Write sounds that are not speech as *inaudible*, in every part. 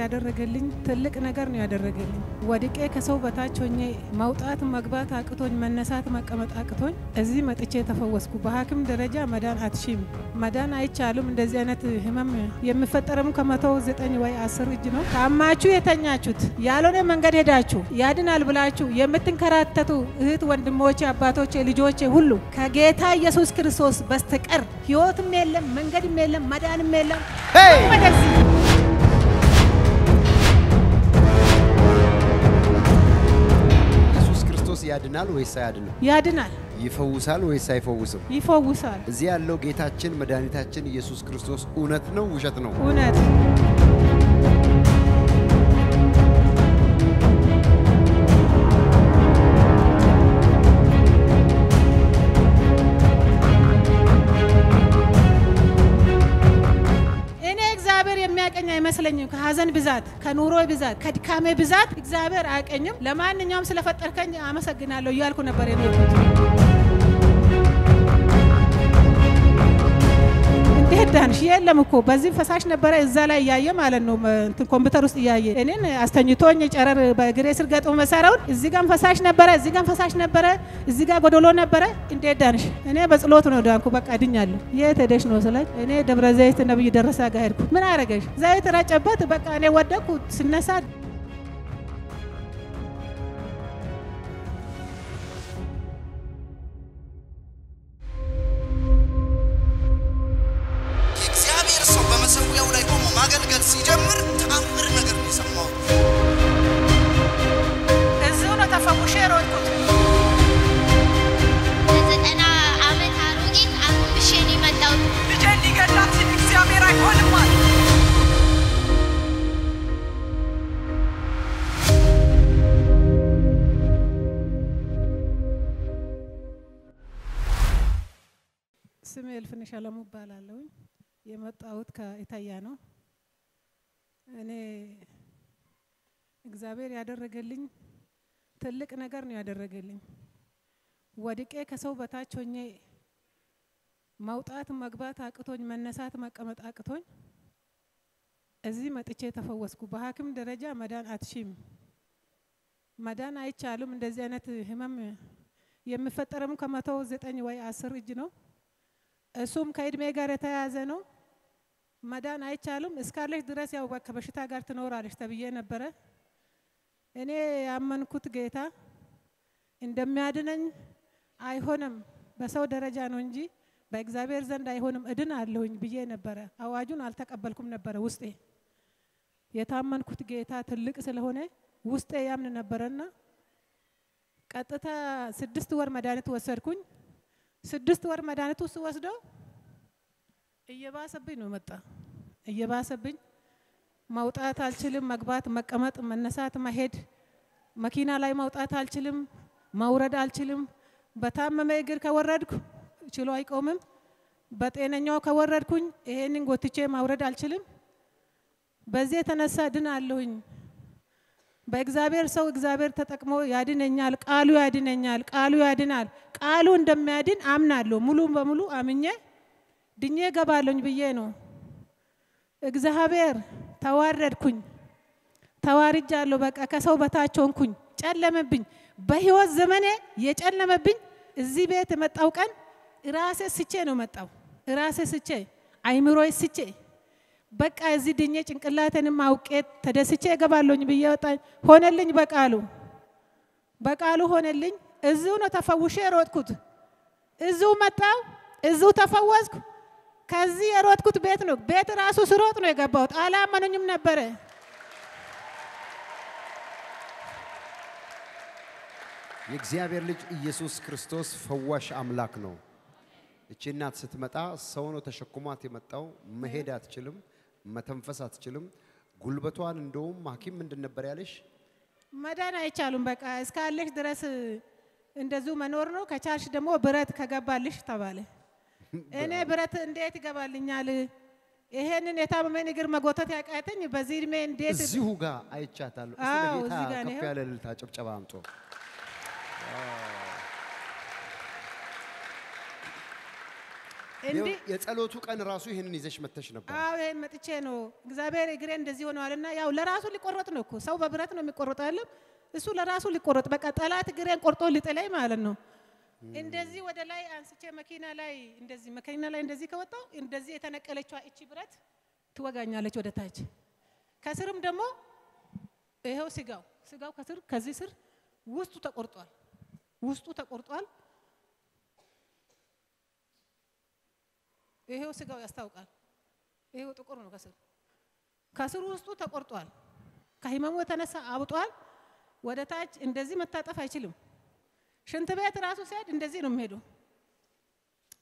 ያደረገልኝ ትልቅ ነገር ነው ያደረገልኝ። ወድቄ ከሰው በታች ሆኜ መውጣት መግባት አቅቶኝ መነሳት መቀመጥ አቅቶኝ እዚህ መጥቼ ተፈወስኩ። በሐኪም ደረጃ መዳን አትሺም፣ መዳን አይቻሉም። እንደዚህ አይነት ህመም የሚፈጠረም ከመቶ ዘጠኝ ወይ አስር እጅ ነው። ታማችሁ የተኛችሁት ያልሆነ መንገድ ሄዳችሁ ያድናል ብላችሁ የምትንከራተቱ እህት ወንድሞቼ፣ አባቶቼ፣ ልጆቼ ሁሉ ከጌታ ኢየሱስ ክርስቶስ በስተቀር ህይወትም የለም መንገድም የለም መዳንም የለም። ወደዚህ ያድናል ወይስ አያድንም? ያድናል፣ ይፈውሳል ወይስ አይፈውስም? ይፈውሳል። እዚህ ያለው ጌታችን መድኃኒታችን ኢየሱስ ክርስቶስ እውነት ነው ውሸት ነው? እውነት ብዛት፣ ከኑሮ ብዛት፣ ከድካሜ ብዛት እግዚአብሔር አያቀኝም። ለማንኛውም ስለፈጠርከኝ አመሰግናለሁ እያልኩ ነበር የኖርኩት። የለም እኮ በዚህ ፈሳሽ ነበረ እዛ ላይ እያየ ማለት ነው እንትን ኮምፒውተር ውስጥ እያየ እኔን አስተኝቶኝ ጨረር በእግሬ ስር ገጥሞ መሳሪያውን እዚህ ጋም ፈሳሽ ነበረ፣ እዚህ ጋም ፈሳሽ ነበረ፣ እዚህ ጋር ጎደሎ ነበረ። እንዴት ዳንሽ? እኔ በጸሎት ነው ዳንኩ። በቃ ድኛለሁ። የት ሄደሽ ነው ስላች እኔ ደብረ ዘይት ነብይ ደረሳ ጋር ሄድኩ። ምን አረገሽ? ዘይት ረጨበት። በቃ እኔ ወደቅኩ። ስነሳ ማገልገል ሲጀምር ተአምር ነገር ነው የሰማው። እዚሁ ነው ተፈውሼ ሮጥኩት። ለዘጠና ዓመት አሮጊት አጎንብሼ ነው የመጣሁት። ልጄን ሊገላት እግዚአብሔር አይሆንም አለ። ስሜ እልፍነሽ አለሙ እባላለሁ። የመጣሁት ከኢታያ ነው። እኔ እግዚአብሔር ያደረገልኝ ትልቅ ነገር ነው ያደረገልኝ። ወድቄ ከሰው በታች ሆኜ መውጣት መግባት አቅቶኝ መነሳት መቀመጥ አቅቶኝ እዚህ መጥቼ ተፈወስኩ። በሐኪም ደረጃ መዳን አትሺም፣ መዳን አይቻሉም። እንደዚህ አይነት ህመም የሚፈጠረም ከመቶ ዘጠኝ ወይ አስር እጅ ነው። እሱም ከእድሜ ጋር የተያያዘ ነው። መዳን አይቻሉም። እስካለች ድረስ ያው ከበሽታ ጋር ትኖራለች ተብዬ ነበረ። እኔ ያመንኩት ጌታ እንደሚያድነኝ አይሆንም፣ በሰው ደረጃ ነው እንጂ በእግዚአብሔር ዘንድ አይሆንም፣ እድን አለሁኝ ብዬ ነበረ። አዋጁን አልተቀበልኩም ነበረ ውስጤ። የታመንኩት ጌታ ትልቅ ስለሆነ ውስጤ ያምን ነበረና ቀጥታ ስድስት ወር መድኃኒት ወሰድኩኝ። ስድስት ወር መድኃኒት ውስጥ ወስደው እየባሰብኝ ነው መጣ። እየባሰብኝ መውጣት አልችልም፣ መግባት፣ መቀመጥ፣ መነሳት፣ መሄድ፣ መኪና ላይ መውጣት አልችልም፣ መውረድ አልችልም። በታመመ እግር ከወረድኩ ችሎ አይቆምም። በጤነኛው ከወረድኩኝ ይሄንን ጎትቼ ማውረድ አልችልም። በዚህ የተነሳ ድን አለሁኝ። በእግዚአብሔር ሰው እግዚአብሔር ተጠቅሞ ያድነኛል፣ ቃሉ ያድነኛል፣ ቃሉ ያድናል። ቃሉ እንደሚያድን አምናለሁ። ሙሉ በሙሉ አምኜ ድኜ ገባለሁኝ ብዬ ነው። እግዚአብሔር ተዋረድኩኝ፣ ተዋርጃለሁ። በቃ ከሰው በታች ሆንኩኝ፣ ጨለመብኝ። በህይወት ዘመኔ የጨለመብኝ እዚህ ቤት የመጣው ቀን ራሴ ስቼ ነው መጣው። ራሴ ስቼ አይምሮዬ ስቼ በቃ እዚህ ድኜ ጭንቅላቴንም አውቄ ተደስቼ እገባለሁኝ ብዬ ወጣኝ። ሆነልኝ፣ በቃሉ በቃሉ ሆነልኝ። እዚሁ ነው ተፈውሼ የሮጥኩት። እዚሁ መጣው፣ እዚሁ ተፈወስኩ። ከዚህ የሮጥኩት ቤት ነው። ቤት ራሱ ስሮጥ ነው የገባሁት። አላመኑኝም ነበረ። የእግዚአብሔር ልጅ ኢየሱስ ክርስቶስ ፈዋሽ አምላክ ነው። እቺ እናት ስትመጣ ሰው ነው ተሸክሟት የመጣው። መሄድ አትችልም፣ መተንፈስ አትችልም። ጉልበቷን እንደውም ሐኪም ምንድን ነበር ያለሽ? መዳን አይቻሉም። በቃ እስካለሽ ድረስ እንደዚሁ መኖር ነው። ከቻልሽ ደግሞ ብረት ከገባልሽ ተባለ። እኔ ብረት እንዴት ይገባልኛል? ይሄንን የታመመን እግር መጎተት ያቃተኝ በዚህ እድሜ እንዴት እዚሁ ጋር አይቻታለሁ። እስቲ ከፍ ያለ እልልታ ጭብጨባ አምጦ እንዲህ የጸሎቱ ቀን ራሱ ይህንን ይዘሽ መተሽ ነበር። አዎ ይሄን መጥቼ ነው እግዚአብሔር እግሬ እንደዚህ ሆነዋልና፣ ያው ለራሱ ሊቆረጥ ነው እኮ ሰው በብረት ነው የሚቆረጠው አይደለም። እሱ ለራሱ ሊቆረጥ በቃ ጠላት እግሬን ቆርጦ ሊጥለኝ ማለት ነው። እንደዚህ ወደ ላይ አንስቼ መኪና ላይ እንደዚህ መኪና ላይ እንደዚህ ከወጣው እንደዚህ የተነቀለችዋ እቺ ብረት ትወጋኛለች ወደ ታች። ከስርም ደግሞ ይኸው ስጋው ስጋው ከስር ከዚህ ስር ውስጡ ተቆርጧል። ውስጡ ተቆርጧል። ይሄው ስጋው ያስታውቃል። ይሄው ጥቁር ነው ከስር ከስሩ ውስጡ ተቆርጧል። ከህመሙ የተነሳ አብጧል። ወደ ታች እንደዚህ መታጠፍ አይችልም። ሽንት ቤት ራሱ ሲሄድ እንደዚህ ነው የሚሄዱ።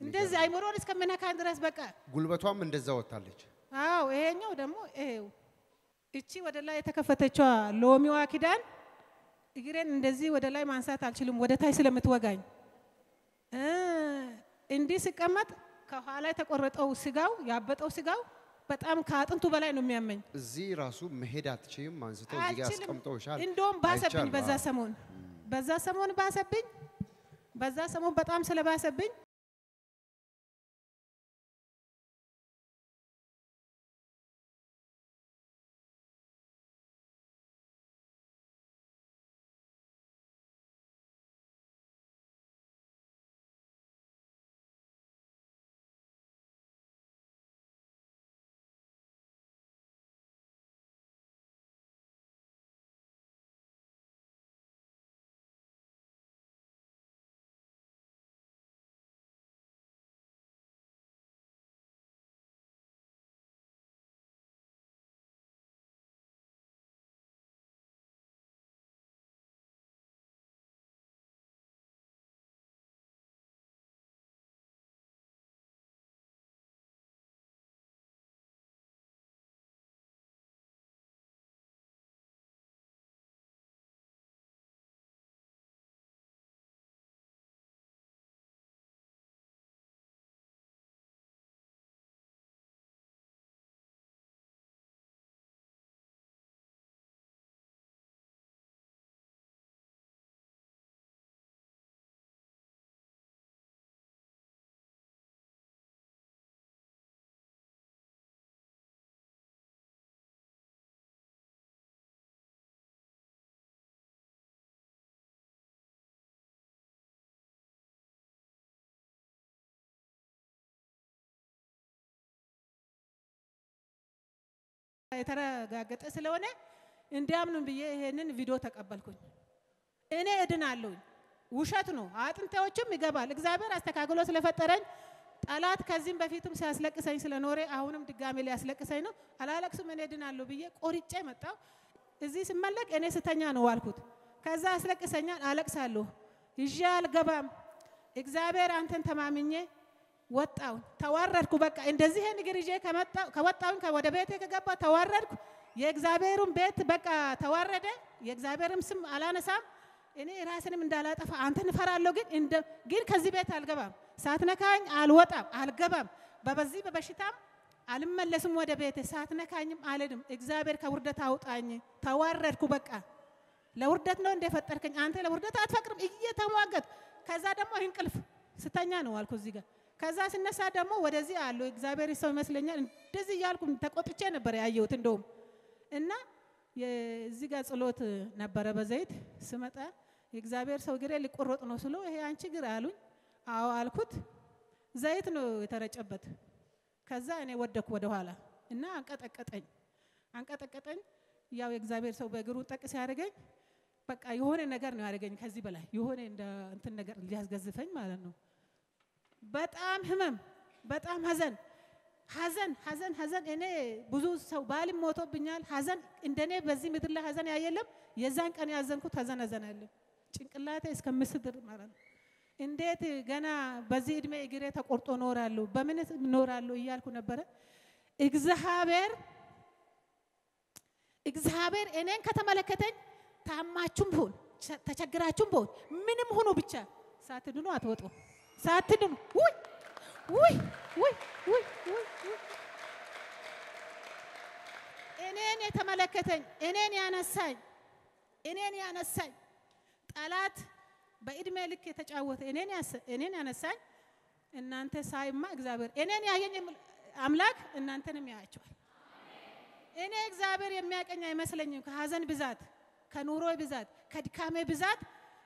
እንደዚህ አይምሮን እስከሚነካን ድረስ በቃ ጉልበቷም እንደዛ ወጥታለች። አዎ ይሄኛው ደግሞ ይሄው እቺ ወደ ላይ የተከፈተችዋ ሎሚዋ ኪዳን እግሬን እንደዚህ ወደ ላይ ማንሳት አልችልም፣ ወደ ታች ስለምትወጋኝ እንዲህ ሲቀመጥ ከኋላ የተቆረጠው ስጋው ያበጠው ስጋው በጣም ከአጥንቱ በላይ ነው የሚያመኝ። እዚህ ራሱ መሄድ አትችይም። አንስተው እዚህ ጋር አስቀምጠውሻል። እንደውም ባሰብኝ በዛ ሰሞን በዛ ሰሞን ባሰብኝ በዛ ሰሞን በጣም ስለባሰብኝ የተረጋገጠ ስለሆነ እንዲያምኑ ብዬ ይሄንን ቪዲዮ ተቀበልኩኝ። እኔ እድናለሁኝ። ውሸት ነው። አጥንቴዎችም ይገባል። እግዚአብሔር አስተካክሎ ስለፈጠረኝ ጠላት ከዚህም በፊትም ሲያስለቅሰኝ ስለኖረ አሁንም ድጋሜ ሊያስለቅሰኝ ነው። አላለቅስም፣ እኔ እድናለሁ ብዬ ቆርጬ መጣሁ። እዚህ ስመለቅ እኔ ስተኛ ነው ዋልኩት። ከዛ አስለቅሰኛል፣ አለቅሳለሁ። ይዤ አልገባም። እግዚአብሔር አንተን ተማምኜ ወጣው ተዋረድኩ። በቃ እንደዚህ ንግር ይዤ ከወጣሁኝ ወደ ቤቴ ከገባ ተዋረድኩ። የእግዚአብሔርን ቤት በቃ ተዋረደ። የእግዚአብሔርም ስም አላነሳም። እኔ ራስንም እንዳላጠፋ አንተን እፈራለሁ፣ ግን እንደ ግን ከዚህ ቤት አልገባም። ሳትነካኝ አልወጣም፣ አልገባም። በበዚህ በበሽታም አልመለስም ወደ ቤቴ። ሳትነካኝም አልሄድም። እግዚአብሔር ከውርደት አውጣኝ። ተዋረድኩ። በቃ ለውርደት ነው እንደፈጠርከኝ አንተ ለውርደት አትፈቅርም። እየተሟገት ከዛ ደግሞ እንቅልፍ ስተኛ ነው አልኩ እዚህ ጋር ከዛ ስነሳ ደግሞ ወደዚህ አለው እግዚአብሔር ሰው ይመስለኛል። እንደዚህ እያልኩ ተቆጥቼ ነበር ያየሁት እንደውም እና የዚህ ጋር ጸሎት ነበረ በዘይት ስመጣ የእግዚአብሔር ሰው ግሬ ሊቆረጥ ነው ስሎ ይሄ አንቺ ግር አሉኝ። አዎ አልኩት። ዘይት ነው የተረጨበት። ከዛ እኔ ወደኩ ወደኋላ እና አንቀጠቀጠኝ አንቀጠቀጠኝ። ያው የእግዚአብሔር ሰው በእግሩ ጠቅ ሲያደርገኝ በቃ የሆነ ነገር ነው ያደረገኝ። ከዚህ በላይ የሆነ እንደ እንትን ነገር ሊያስገዝፈኝ ማለት ነው። በጣም ህመም፣ በጣም ሀዘን ሀዘን ሀዘን ሀዘን። እኔ ብዙ ሰው ባልም ሞቶብኛል። ሀዘን እንደኔ በዚህ ምድር ላይ ሀዘን ያየለም። የዛን ቀን ያዘንኩት ሀዘን ሀዘን አለ ጭንቅላቴ እስከምስድር ማለት ነው። እንዴት ገና በዚህ እድሜ እግሬ ተቆርጦ ኖራለሁ፣ በምን ኖራለሁ እያልኩ ነበረ። እግዚአብሔር እግዚአብሔር እኔን ከተመለከተኝ ታማችሁም ቢሆን ተቸግራችሁም ቢሆን ምንም ሁኑ ብቻ ሳትድኑ አትወጡ ሳትድኑ ውይ ውይ ውይ ውይ እኔን የተመለከተኝ እኔን ያነሳኝ እኔን ያነሳኝ ጠላት በእድሜ ልክ የተጫወተ እኔን ያነሳኝ እናንተ ሳይማ እግዚአብሔር እኔን ያየኝ አምላክ እናንተንም ያያቸዋል። እኔ እግዚአብሔር የሚያቀኝ አይመስለኝም። ከሀዘን ብዛት፣ ከኑሮ ብዛት፣ ከድካሜ ብዛት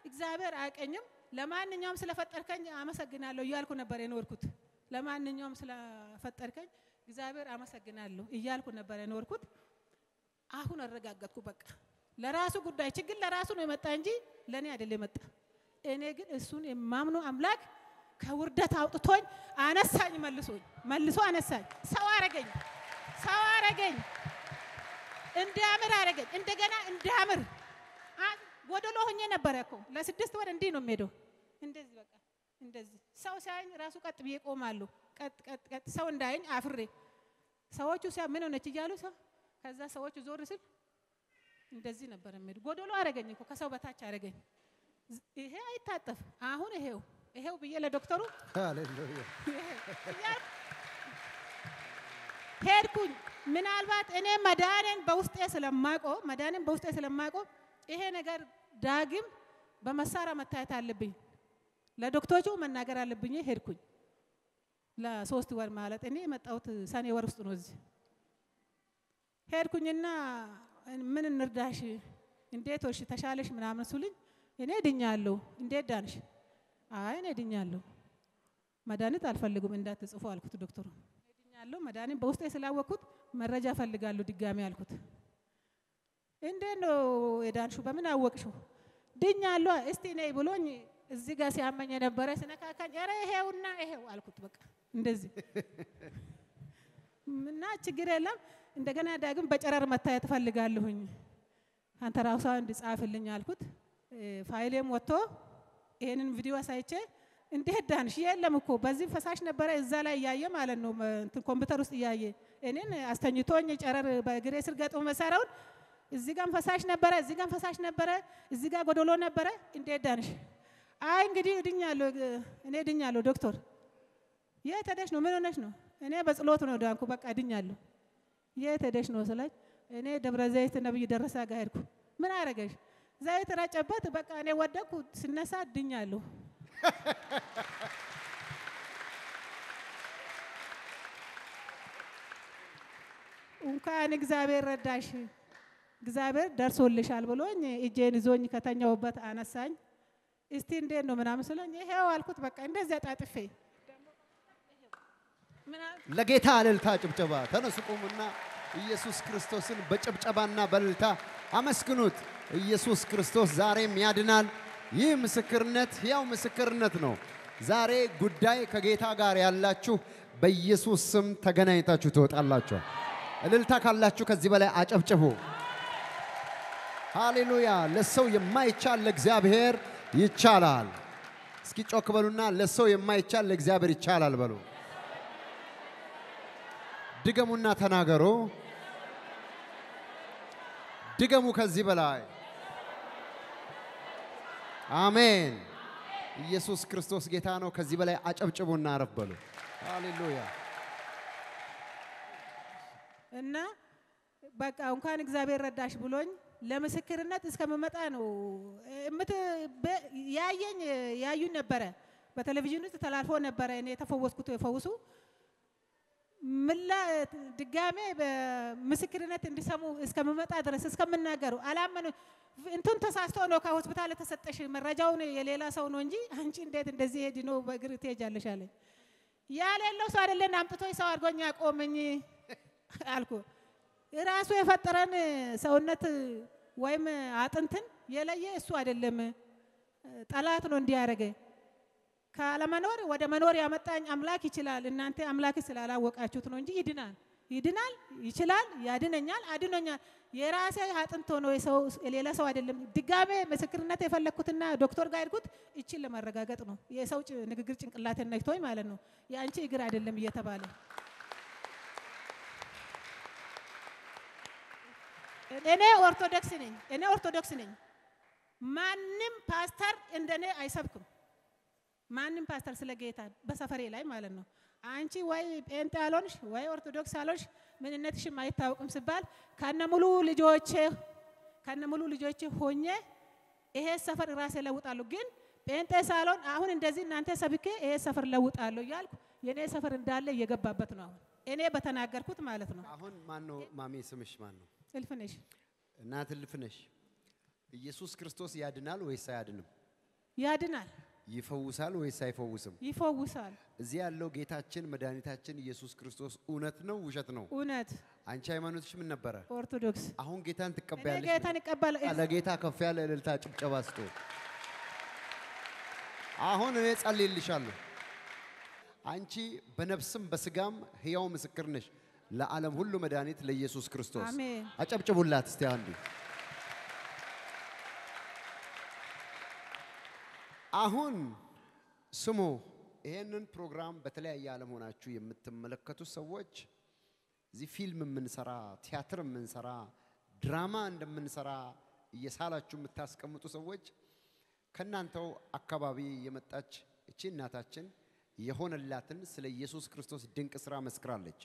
እግዚአብሔር አያቀኝም። ለማንኛውም ስለፈጠርከኝ አመሰግናለሁ እያልኩ ነበር የኖርኩት። ለማንኛውም ስለፈጠርከኝ እግዚአብሔር አመሰግናለሁ እያልኩ ነበር የኖርኩት። አሁን አረጋገጥኩ። በቃ ለራሱ ጉዳይ ችግር ለራሱ ነው የመጣ እንጂ ለእኔ አይደለም የመጣ። እኔ ግን እሱን የማምኖ አምላክ ከውርደት አውጥቶኝ አነሳኝ፣ መልሶኝ መልሶ አነሳኝ። ሰው አረገኝ፣ ሰው አረገኝ፣ እንዲያምር አረገኝ። እንደገና እንዲያምር ጎደሎ ሆኜ ነበረ እኮ ለስድስት ወር እንዲህ ነው የሚሄደው። እንደዚህ በቃ እንደዚህ ሰው ሲያየኝ ራሱ ቀጥ ብዬ ቆማለሁ። ቀጥ ቀጥ ቀጥ ሰው እንዳየኝ አፍሬ ሰዎቹ ሲያ ምን ሆነች እያሉ ሰው ከዛ ሰዎቹ ዞር ስል እንደዚህ ነበር የሚሄዱ። ጎደሎ አረገኝ እኮ ከሰው በታች አረገኝ። ይሄ አይታጠፍ አሁን ይሄው ይሄው ብዬ ለዶክተሩ ሃሌሉያ ሄድኩኝ። ምናልባት እኔ መዳኔን በውስጤ ስለማቆ መዳኔን በውስጤ ስለማቆ ይሄ ነገር ዳግም በመሳሪያ መታየት አለብኝ፣ ለዶክተሮቹ መናገር አለብኝ። ሄድኩኝ ለሶስት ወር ማለት እኔ የመጣሁት ሰኔ ወር ውስጥ ነው። እዚህ ሄድኩኝና ምን እንርዳሽ፣ እንዴት ወርሽ፣ ተሻለሽ ምናምን ሱልኝ እኔ ድኛለሁ። እንዴት ዳንሽ? አይ እኔ ድኛለሁ መድኃኒት አልፈልጉም እንዳትጽፉ አልኩት ዶክተሩ። ድኛለሁ መድኃኒት በውስጤ ስላወቅኩት መረጃ እፈልጋለሁ ድጋሚ አልኩት። እንዴት ነው የዳንሹ? በምን አወቅሽው? ድኛለሁ እስቲ ነይ ብሎኝ እዚህ ጋር ሲያመኝ የነበረ ሲነካካኝ፣ ኧረ ይሄውና ይሄው አልኩት። በቃ እንደዚህ *laughs* እና ችግር የለም እንደገና ዳግም በጨረር መታየት እፈልጋለሁኝ አንተ ራስህ እንድትጽፍልኝ አልኩት። ፋይሌም ወጥቶ ይሄንን ቪዲዮ አሳይቼ እንዴት ዳንሽ? የለም እኮ በዚህ ፈሳሽ ነበረ እዛ ላይ እያየ ማለት ነው ኮምፒውተር ውስጥ እያየ እኔን አስተኝቶኝ ጨረር በእግሬ ስር ገጥሞ መሳሪያውን እዚህ ጋም ፈሳሽ ነበረ፣ እዚህ ጋም ፈሳሽ ነበረ፣ እዚህ ጋር ጎደሎ ነበረ። እንዴት ዳንሽ? አይ እንግዲህ ድኛለሁ፣ እኔ እድኛለሁ ዶክተር። የት ሄደሽ ነው? ምን ሆነሽ ነው? እኔ በጸሎት ነው ዳንኩ፣ በቃ እድኛለሁ። የት ሄደሽ ነው ስላች እኔ ደብረ ዘይት ነብይ ደረሳ ጋር ሄድኩ። ምን አረገሽ? ዘይት ረጨበት። በቃ እኔ ወደቅኩ፣ ስነሳ ድኛለሁ። እንኳን እግዚአብሔር ረዳሽ፣ እግዚአብሔር ደርሶልሻል ብሎኝ እጄን ይዞኝ ከተኛውበት አነሳኝ። እስቲ እንዴት ነው ምናምን ስለኝ ይሄው አልኩት። በቃ እንደዚህ አጣጥፌ ምና- ለጌታ እልልታ ጭብጨባ። ተነሱ ቁሙና ኢየሱስ ክርስቶስን በጭብጨባና በእልልታ አመስግኑት። ኢየሱስ ክርስቶስ ዛሬም ያድናል። ይህ ምስክርነት ሕያው ምስክርነት ነው። ዛሬ ጉዳይ ከጌታ ጋር ያላችሁ በኢየሱስ ስም ተገናኝታችሁ ትወጣላችሁ። እልልታ ካላችሁ ከዚህ በላይ አጨብጭቡ። ሃሌሉያ! ለሰው የማይቻል ለእግዚአብሔር ይቻላል። እስኪ ጮክ በሉና ለሰው የማይቻል ለእግዚአብሔር ይቻላል በሉ። ድገሙና ተናገሩ። ድገሙ ከዚህ በላይ አሜን። ኢየሱስ ክርስቶስ ጌታ ነው። ከዚህ በላይ አጨብጭቡና አረፍ በሉ። ሃሌሉያ። እና በቃ እንኳን እግዚአብሔር ረዳሽ ብሎኝ ለምስክርነት እስከምመጣ ነው ያየኝ ያዩኝ ነበረ። በቴሌቪዥን ውስጥ ተላልፎ ነበረ እኔ የተፈወስኩት የፈውሱ ምላ ድጋሜ በምስክርነት እንዲሰሙ እስከምመጣ ድረስ እስከምናገሩ አላመኑ። እንትን ተሳስቶ ነው ከሆስፒታል የተሰጠሽ መረጃውን የሌላ ሰው ነው እንጂ አንቺ እንዴት እንደዚህ ሄድ ነው በእግር ትሄጃለሽ አለኝ። ያሌለው ሰው አይደለን አምጥቶ ሰው አድርጎኝ አቆመኝ አልኩ። ራሱ የፈጠረን ሰውነት ወይም አጥንትን የለየ እሱ አይደለም፣ ጠላት ነው እንዲያደረገ ካለመኖር ወደ መኖር ያመጣኝ አምላክ ይችላል። እናንተ አምላክ ስላላወቃችሁት ነው እንጂ ይድናል፣ ይድናል፣ ይችላል፣ ያድነኛል፣ አድኖኛል። የራሴ አጥንት ሆኖ የሌላ ሰው አይደለም። ድጋሜ ምስክርነት የፈለግኩትና ዶክተር ጋር ሄድኩት እችን ለማረጋገጥ ነው። የሰው ንግግር ጭንቅላቴን ነክቶኝ ማለት ነው። የአንቺ እግር አይደለም እየተባለ እኔ ኦርቶዶክስ ነኝ። እኔ ኦርቶዶክስ ነኝ። ማንም ፓስተር እንደኔ አይሰብክም። ማንም ፓስተር ስለ ጌታ በሰፈሬ ላይ ማለት ነው። አንቺ ወይ ጴንጤ አልሆንሽ ወይ ኦርቶዶክስ አልሆንሽ ምንነትሽም አይታወቅም ሲባል ከነ ሙሉ ልጆቼ ከነ ሙሉ ልጆቼ ሆኜ ይሄ ሰፈር ራሴ ለውጣለሁ። ግን ጴንጤ ሳልሆን አሁን እንደዚህ እናንተ ሰብኬ ይሄ ሰፈር ለውጣለሁ እያልኩ የእኔ ሰፈር እንዳለ እየገባበት ነው። አሁን እኔ በተናገርኩት ማለት ነው። አሁን ማን ነው ማሜ? ስምሽ ማን ነው? እልፍነሽ እናት እልፍነሽ። ኢየሱስ ክርስቶስ ያድናል ወይስ አያድንም? ያድናል፣ ይፈውሳል ወይስ አይፈውስም? ይፈውሳል። እዚህ ያለው ጌታችን መድኃኒታችን ኢየሱስ ክርስቶስ እውነት ነው ውሸት ነው? እውነት አንቺ ሃይማኖትሽ ምን ነበረ? ኦርቶዶክስ አሁን ጌታን ትቀበያለሽ? ጌታን ይቀበል ለጌታ ከፍ ያለ እልልታ ጭብጨባ ስጡ። አሁን እኔ ጸልይልሻለሁ። አንቺ በነፍስም በስጋም ሕያው ምስክር ነሽ ለዓለም ሁሉ መድኃኒት ለኢየሱስ ክርስቶስ። አጨብጭቡላት እስቲ አንዱ። አሁን ስሙ፣ ይሄንን ፕሮግራም በተለያየ ዓለም ሆናችሁ የምትመለከቱ ሰዎች እዚህ ፊልም የምንሰራ ቲያትር የምንሰራ ድራማ እንደምንሰራ እየሳላችሁ የምታስቀምጡ ሰዎች ከእናንተው አካባቢ የመጣች እቺ እናታችን የሆነላትን ስለ ኢየሱስ ክርስቶስ ድንቅ ስራ መስክራለች።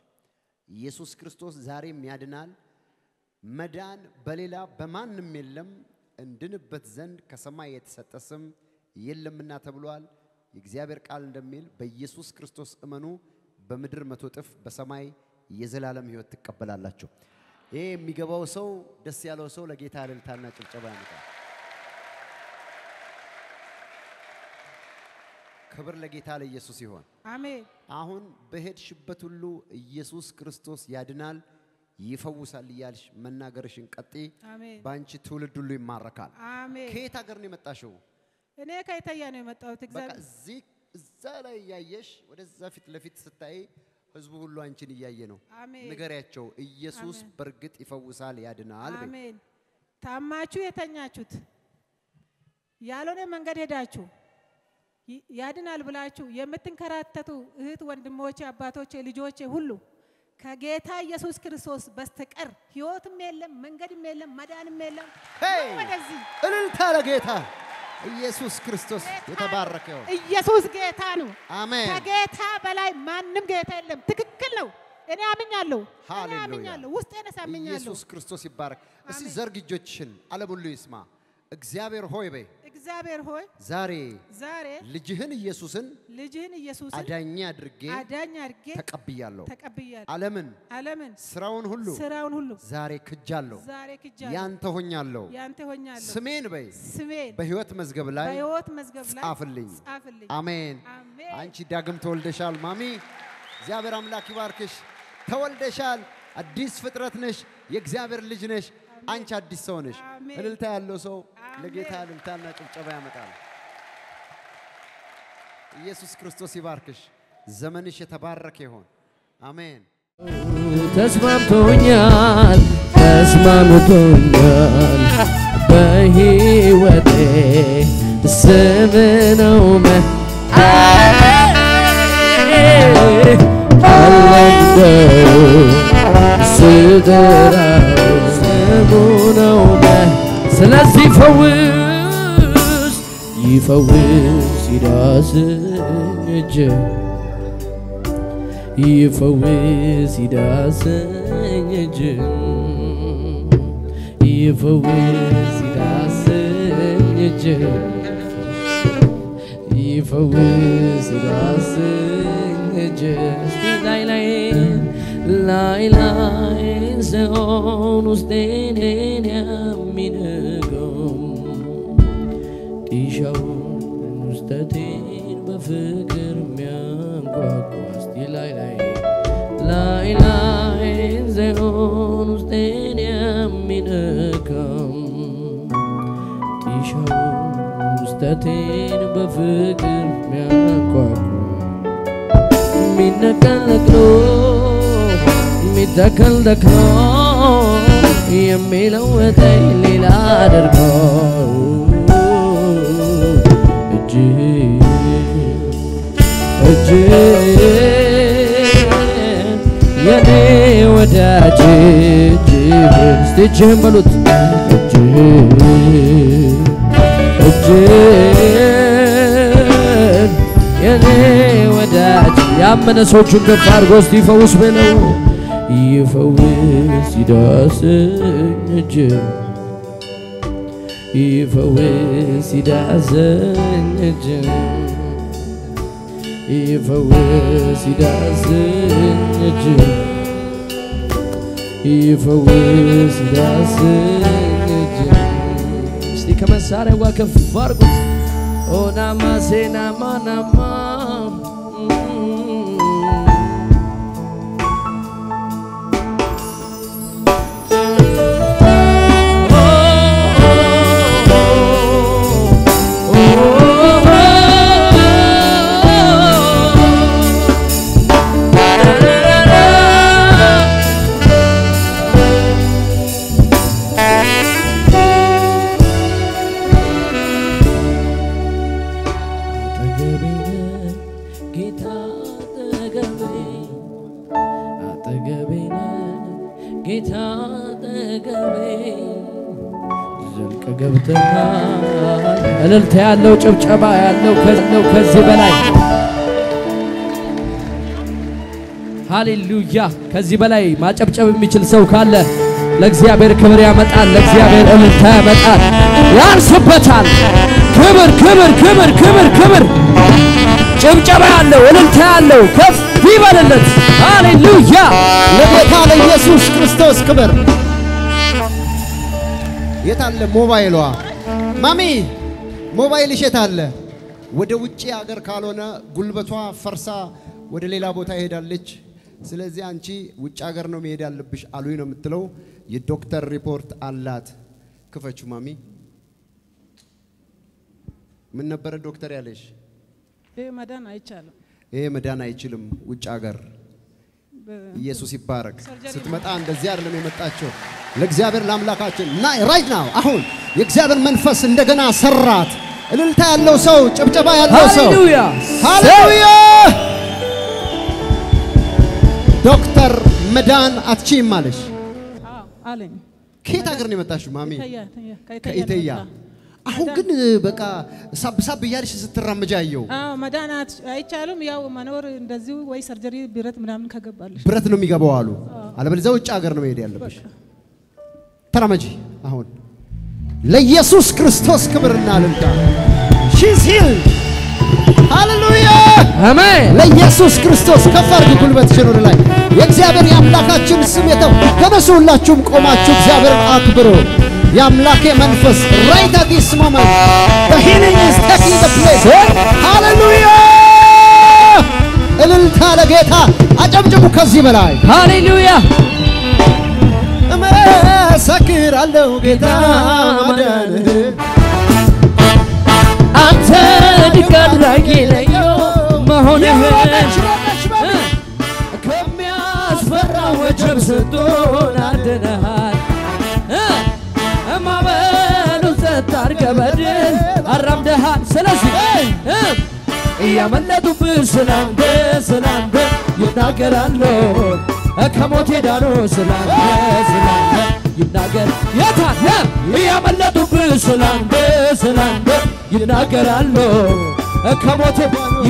ኢየሱስ ክርስቶስ ዛሬም ያድናል። መዳን በሌላ በማንም የለም፣ እንድንበት ዘንድ ከሰማይ የተሰጠ ስም የለምና ተብሏል። የእግዚአብሔር ቃል እንደሚል በኢየሱስ ክርስቶስ እመኑ፣ በምድር መቶ እጥፍ በሰማይ የዘላለም ሕይወት ትቀበላላችሁ። ይሄ የሚገባው ሰው ደስ ያለው ሰው ለጌታ እልልታና ጭብጨባ ያመጣል። ክብር ለጌታ ለኢየሱስ ይሆን። አሜን አሁን በሄድሽበት ሁሉ ኢየሱስ ክርስቶስ ያድናል፣ ይፈውሳል እያልሽ መናገርሽን ቀጥይ። አሜን በአንቺ ትውልድ ሁሉ ይማረካል። አሜን። ከየት ሀገር ነው የመጣሽው? እኔ ከኢታያ ነው የመጣሁት። እግዚአብሔር እዚህ እዛ ላይ እያየሽ ወደዛ ፊት ለፊት ስታይ ህዝቡ ሁሉ አንቺን እያየ ነው። አሜን ንገሪያቸው፣ ኢየሱስ በእርግጥ ይፈውሳል፣ ያድናል። አሜን። ታማችሁ የተኛችሁት ያልሆነ መንገድ ሄዳችሁ ያድናል ብላችሁ የምትንከራተቱ እህት ወንድሞቼ፣ አባቶቼ፣ ልጆቼ ሁሉ ከጌታ ኢየሱስ ክርስቶስ በስተቀር ህይወትም የለም መንገድም የለም መዳንም የለም። ወደዚህ እልልታ ለጌታ ኢየሱስ ክርስቶስ የተባረከ ኢየሱስ ጌታ ነው። አሜን። ከጌታ በላይ ማንም ጌታ የለም። ትክክል ነው። እኔ አምኛለሁ። እኔ ሃሌሉያ። አምኛለሁ። ውስጤንስ አምኛለሁ። ኢየሱስ ክርስቶስ ይባረክ። እስቲ ዘርግ እጆችሽን፣ ዓለም ሁሉ ይስማ። እግዚአብሔር ሆይ በይ እግዚአብሔር ሆይ ዛሬ ዛሬ ልጅህን ኢየሱስን ልጅህን ኢየሱስን አዳኝ አድርጌ አዳኝ አድርጌ ተቀብያለሁ። ተቀብያለሁ። ዓለምን ዓለምን ስራውን ሁሉ ስራውን ሁሉ ዛሬ ክጃለሁ። ዛሬ ክጃለሁ። ያንተ ሆኛለሁ። ያንተ ሆኛለሁ። ስሜን በይ ስሜን በሕይወት መዝገብ ላይ በሕይወት መዝገብ ላይ ጻፍልኝ። ጻፍልኝ። አሜን። አሜን። አንቺ ዳግም ተወልደሻል ማሚ። እግዚአብሔር አምላክ ይባርክሽ። ተወልደሻል። አዲስ ፍጥረት ነሽ። የእግዚአብሔር ልጅ ነሽ። አንቺ አዲስ ሰው ነሽ። እልልታ ያለው ሰው ለጌታ እልልታና ጭብጨባ ያመጣል። ኢየሱስ ክርስቶስ ይባርክሽ። ዘመንሽ የተባረከ ይሆን። አሜን። ተስማምቶኛል ተስማምቶኛል በሕይወቴ ስም ነው አለንደው ስጠራው ስሙ ነው ስለዚህ ፈውስ ይፈውስ ይዳስኝ እጅ ይፈውስ ይዳሰኝ እጅ ይፈውስ ይዳሰኝ እጅ ይፈውስ ይዳሰኝ እጅ እስቲ ላይ ላይ ላይ ላይ ሰውን ውስጤን የሚነገው ጢሻውን ውስጠቴን በፍቅር የሚያንኳኳ እስቲ ላይ ላይ ላይ ላይ ዘሆን ውስጤን የሚነካም ጢሻውን ውስጠቴን በፍቅር የሚያንኳኳ የሚነቀል ነቅሎ የሚተከል ተክሎ የሚለውጠኝ ሌላ አድርጎ እጅ እጅ የኔ ወዳጅ እጅ እስቲ እጅህን በሉት እጅ እጅ የኔ ወዳጅ ያመነ ሰዎቹን ከፍ አድርጎ እስቲ ይፈውስ በለው ይፈውስ ይዳስኝ እጅ ይፈውስ ይዳሰኝ እጅ ይፈውስ ይዳሰኝ እጅ ይፈውስ ይዳሰኝ እጅ እስቲ ከመሳሪያው ጋር ከፍ አድርጉት ኦናማ ሴናማ ናማ እልልታ ያለው ጭብጨባ ያለው ከለው ከዚህ በላይ ሃሌሉያ ከዚህ በላይ ማጨብጨብ የሚችል ሰው ካለ ለእግዚአብሔር ክብር ያመጣል፣ ለእግዚአብሔር እልልታ ያመጣል፣ ያንስበታል። ክብር ክብር ክብር ክብር ክብር ጭብጨባ ያለው እልልታ ያለው ከፍ ይበልለት። ሃሌሉያ ለጌታ ለኢየሱስ ክርስቶስ ክብር። የት ሞባይሏ? ማሚ ሞባይልሽ የት አለ? ወደ ውጭ ሀገር ካልሆነ ጉልበቷ ፈርሳ ወደ ሌላ ቦታ ይሄዳለች። ስለዚህ አንቺ ውጭ ሀገር ነው መሄድ ያለብሽ አሉኝ ነው የምትለው። የዶክተር ሪፖርት አላት። ክፈቹ ማሚ። ምን ነበረ ዶክተር ያለሽ? ይህ መዳን አይቻልም። ይሄ መዳን አይችልም ውጭ ሀገር ኢየሱስ ይባረክ። ስትመጣ እንደዚህ አይደለም የመጣችው። ለእግዚአብሔር ለአምላካችን እና right now አሁን የእግዚአብሔር መንፈስ እንደገና ሰራት። እልልታ ያለው ሰው፣ ጭብጨባ ያለው ሰው ሃሌሉያ ሃሌሉያ። ዶክተር መዳን አትችይም አለሽ። አለኝ። ከየት ሀገር ነው የመጣሽው mommy? ኢተያ አሁን ግን በቃ ሳብ ሳብ እያልሽ ስትራመጃ አየው። አት- አይቻልም። ያው መኖር እንደዚሁ ወይ surgery ብረት ምናምን ከገባለሽ ብረት ነው የሚገባው አሉ። አለበለዚያ ውጭ ሀገር ነው መሄድ ያለብሽ። ተራመጂ አሁን። ለኢየሱስ ክርስቶስ ክብርና እልልታ ሺዝ ሂል ሃሌሉያ አሜን ለኢየሱስ ክርስቶስ ከፍ አድርጊ ጉልበትሽን ወደ ላይ። የእግዚአብሔር የአምላካችን ስም የተው። ተነሱ ሁላችሁም ቆማችሁ እግዚአብሔርን አክብሩ የአምላኬ መንፈስ right at this moment. The healing is taking the place. ሃሌሉያ እልልታ ለጌታ! አጨብጭቡ ከዚህ በላይ! ሃሌሉያ እመሰክራለሁ ጌታ ማዳንህ አንተ ድንቅ አድራጊ በድል አራምደሃል። ስለዚህ እያመለጡብህ ስላንተ ስላንተ ይናገራሉ። ከሞት ዳኑ ስላንተ ስላንተ ይናገር። የታለ እያመለጡብህ ስላንተ ስላንተ ይናገራሉ። ከሞት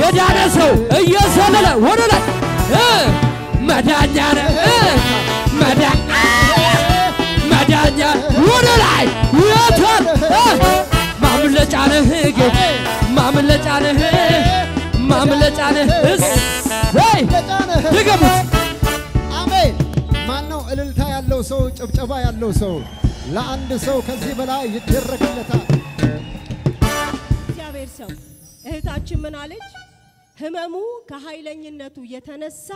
የዳነ ሰው እየዘለለ ወደ ላይ መዳኛ ነህ መዳኛ ወደ ላይ! ማምለጫ ነህ ጌታ ማምለጫ ነህ ማምለጫ ነህ እሰይ ድገሙት አሜን። ማን ነው እልልታ ያለው ሰው፣ ጭብጨባ ያለው ሰው? ለአንድ ሰው ከዚህ በላይ ይደረግለታል። እግዚአብሔር ሰው እህታችን ምን አለች? ህመሙ ከኃይለኝነቱ የተነሳ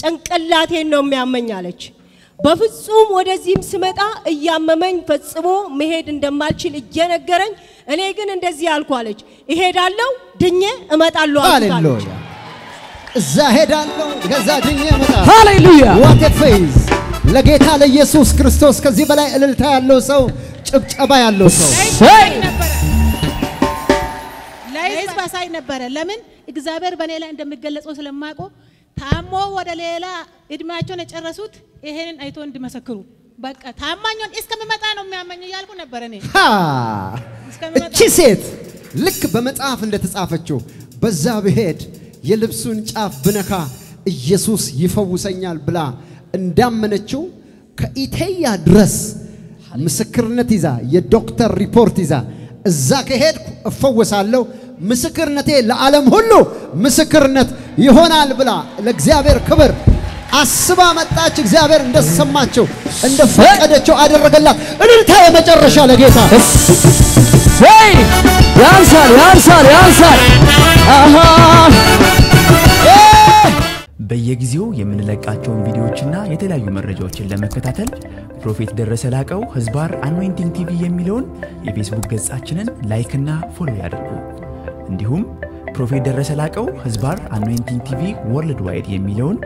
ጭንቅላቴን ነው የሚያመኝ አለች። በፍጹም ወደዚህም ስመጣ እያመመኝ ፈጽሞ መሄድ እንደማልችል እየነገረኝ፣ እኔ ግን እንደዚህ አልኩ አለች። እሄዳለሁ ድኜ እመጣለሁ አለች። ሃሌሉያ። እዛ ሄዳለሁ ከዛ ድኜ እመጣለሁ። ሃሌሉያ what faith ለጌታ ለኢየሱስ ክርስቶስ ከዚህ በላይ እልልታ ያለው ሰው፣ ጭብጨባ ያለው ሰው ለህዝብ አሳይ ነበረ። ለምን እግዚአብሔር በእኔ ላይ እንደሚገለጸው ስለማውቀው ታሞ ወደ ሌላ እድሜያቸውን የጨረሱት ይሄንን አይቶ እንዲመሰክሩ በቃ ታማኛውን እስከሚመጣ ነው የሚያመኝ እያልኩ ነበረ እኔ እቺ ሴት ልክ በመጽሐፍ እንደተጻፈችው በዛ ብሄድ የልብሱን ጫፍ ብነካ ኢየሱስ ይፈውሰኛል ብላ እንዳመነችው ከኢቴያ ድረስ ምስክርነት ይዛ የዶክተር ሪፖርት ይዛ እዛ ከሄድኩ እፈወሳለሁ፣ ምስክርነቴ ለዓለም ሁሉ ምስክርነት ይሆናል ብላ ለእግዚአብሔር ክብር አስባ መጣች። እግዚአብሔር እንደሰማቸው እንደፈቀደቸው አደረገላት። እልልታ የመጨረሻ ለጌታ ሄይ ያንሳል ያንሳል ያንሳል በየጊዜው የምንለቃቸውን ቪዲዮዎችና የተለያዩ መረጃዎችን ለመከታተል prophet ደረሰ ላቀው ህዝባር anointing TV የሚለውን የፌስቡክ ገጻችንን like ና follow ያድርጉ። እንዲሁም prophet ደረሰ ላቀው ህዝባር anointing TV worldwide የሚለውን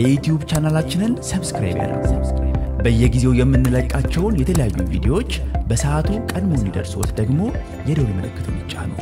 የዩትዩብ ቻናላችንን subscribe ያድርጉ። በየጊዜው የምንለቃቸውን የተለያዩ ቪዲዮዎች በሰዓቱ ቀድሞ እንዲደርሶት ደግሞ የደውል ምልክቱን ይጫኑ።